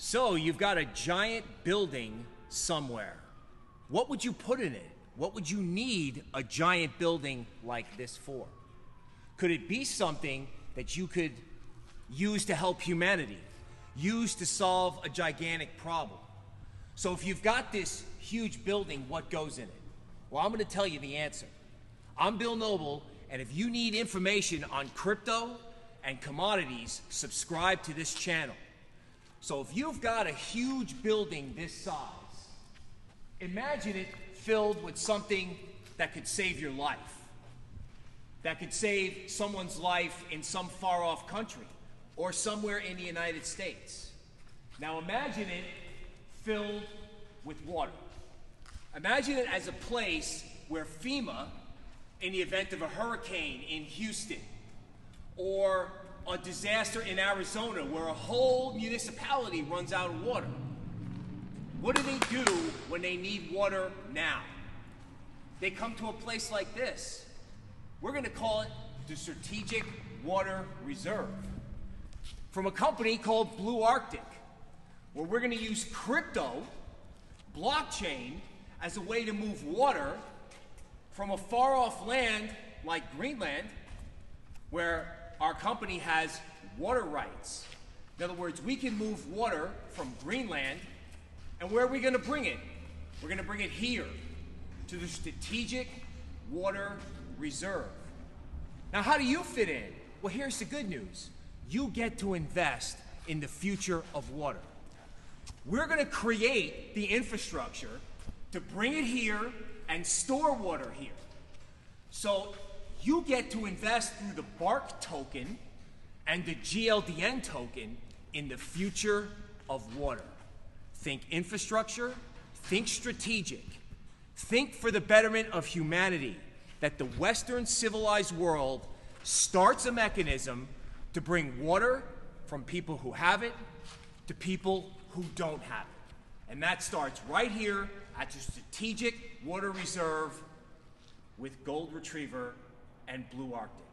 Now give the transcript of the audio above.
So you've got a giant building somewhere. What would you put in it? What would you need a giant building like this for? Could it be something that you could use to help humanity, use to solve a gigantic problem? So if you've got this huge building, what goes in it? Well, I'm going to tell you the answer. I'm Bill Noble, and if you need information on crypto and commodities, subscribe to this channel. So if you've got a huge building this size, imagine it filled with something that could save your life, that could save someone's life in some far off country or somewhere in the United States. Now imagine it filled with water. Imagine it as a place where FEMA, in the event of a hurricane in Houston, or a disaster in Arizona where a whole municipality runs out of water. What do they do when they need water now? They come to a place like this. We're going to call it the Strategic Water Reserve from a company called Blu Arctic, where we're going to use crypto, blockchain, as a way to move water from a far off land like Greenland, where our company has water rights. In other words, we can move water from Greenland, and where are we going to bring it? We're going to bring it here to the Strategic Water Reserve. Now, how do you fit in? Well, here's the good news you get to invest in the future of water. We're going to create the infrastructure to bring it here and store water here. So you get to invest through the BARC token and the GLDN token in the future of water. Think infrastructure, think strategic, think for the betterment of humanity that the Western civilized world starts a mechanism to bring water from people who have it to people who don't have it. And that starts right here at your Strategic Water Reserve with Gold Retriever and Blu Arctic.